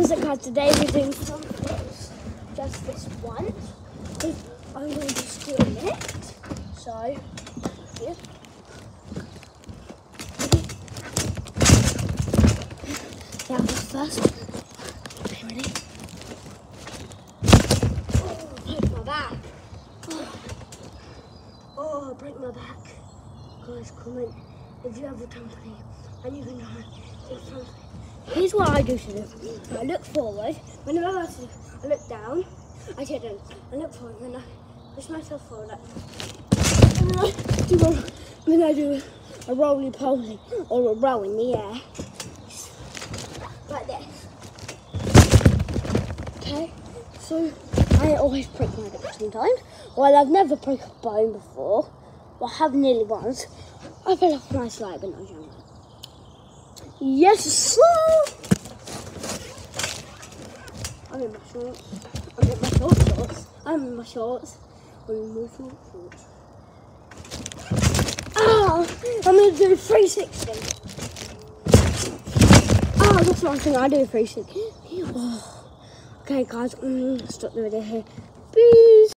So guys, today we're doing some flips. Just this one. I'm going to just do a minute. So, yeah. That was first. Okay, ready? Oh, break my back. Oh, oh break my back. Guys, comment if you have a trampoline and you can try. Here's what I do to them. I look forward. Whenever I, see, I look down, I sit down. I look forward and I push myself forward like. And I do a, then I do a roly poly or a row in the air. Like this. Okay? So I always break my back sometimes. Well, I've never broken a bone before. Well, I have nearly once. I fell off my slide when I was younger. Yes, sir. I'm in my shorts. I'm in my short shorts. I'm in my shorts. I'm in my short shorts. Ah, I'm gonna do 360. Ah, that's one thing I do 360. Oh. Okay, guys, I'm gonna stop the video here. Peace.